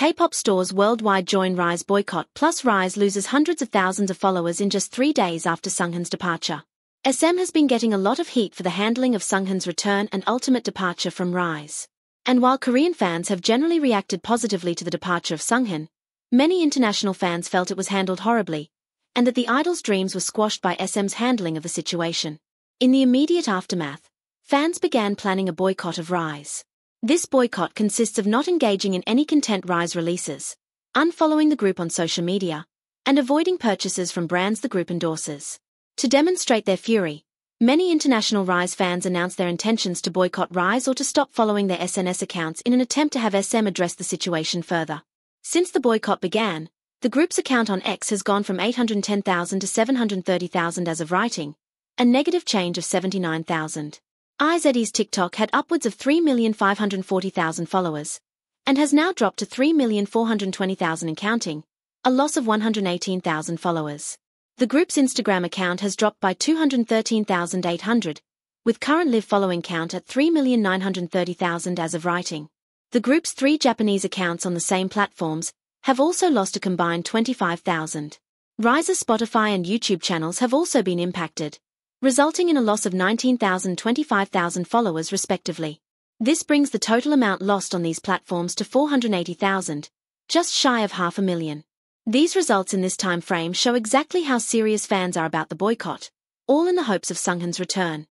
K-pop stores worldwide join RIIZE boycott plus RIIZE loses hundreds of thousands of followers in just three days after Seunghan's departure. SM has been getting a lot of heat for the handling of Seunghan's return and ultimate departure from RIIZE. And while Korean fans have generally reacted positively to the departure of Seunghan, many international fans felt it was handled horribly, and that the idol's dreams were squashed by SM's handling of the situation. In the immediate aftermath, fans began planning a boycott of RIIZE. This boycott consists of not engaging in any content RIIZE releases, unfollowing the group on social media, and avoiding purchases from brands the group endorses. To demonstrate their fury, many international RIIZE fans announced their intentions to boycott RIIZE or to stop following their SNS accounts in an attempt to have SM address the situation further. Since the boycott began, the group's account on X has gone from 810,000 to 730,000 as of writing, a negative change of 79,000. IZE's TikTok had upwards of 3,540,000 followers, and has now dropped to 3,420,000 and counting, a loss of 118,000 followers. The group's Instagram account has dropped by 213,800, with current live following count at 3,930,000 as of writing. The group's three Japanese accounts on the same platforms have also lost a combined 25,000. RIIZE's Spotify and YouTube channels have also been impacted, resulting in a loss of 19,000 25,000 followers respectively. This brings the total amount lost on these platforms to 480,000, just shy of half a million. These results in this time frame show exactly how serious fans are about the boycott, all in the hopes of Seunghan's return.